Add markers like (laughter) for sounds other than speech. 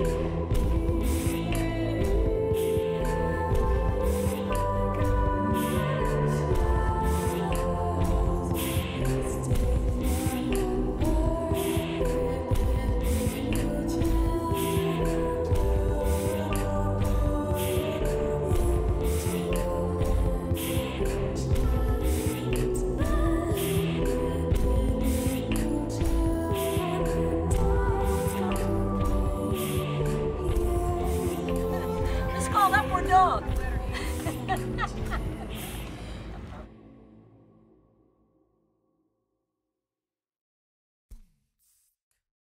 Bye. we're done. (laughs)